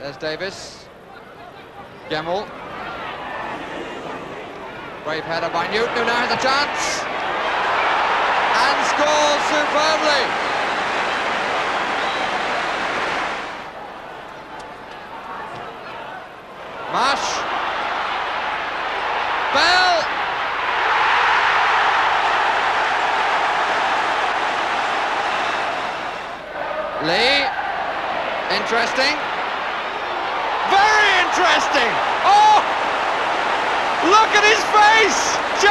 There's Davies. Gemmill. Brave header by Newton, who now has a chance. And scores superbly. Marsh. Bell. Lee. Interesting. Interesting. Oh! Look at his face!